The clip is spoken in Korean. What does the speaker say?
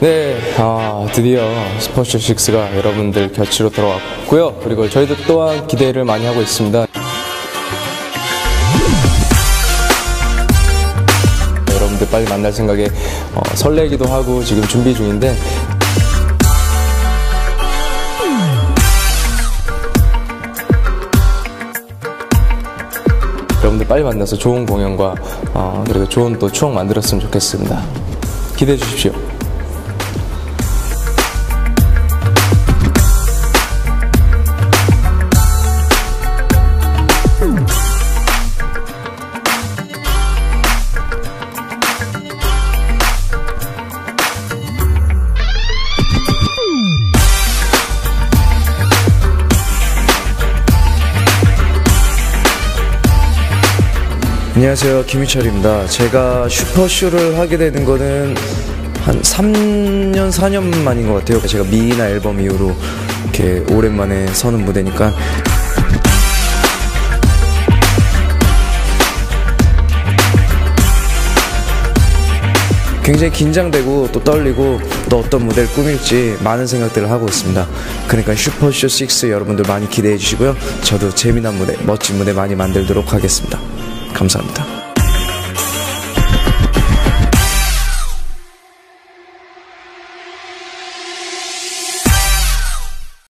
네, 아, 드디어 스포츠 6가 여러분들 곁으로 돌아왔고요. 그리고 저희도 또한 기대를 많이 하고 있습니다. 여러분들 빨리 만날 생각에 어, 설레기도 하고 지금 준비 중인데 여러분들 빨리 만나서 좋은 공연과 어, 그리고 좋은 또 추억 만들었으면 좋겠습니다. 기대해 주십시오. 안녕하세요 김희철입니다 제가 슈퍼쇼를 하게 되는 거는 한 3년 4년 만인 것 같아요 제가 미이나 앨범 이후로 이렇게 오랜만에 서는 무대니까 굉장히 긴장되고 또 떨리고 또 어떤 무대를 꾸밀지 많은 생각들을 하고 있습니다. 그러니까 슈퍼쇼 6 여러분들 많이 기대해 주시고요. 저도 재미난 무대, 멋진 무대 많이 만들도록 하겠습니다. 감사합니다.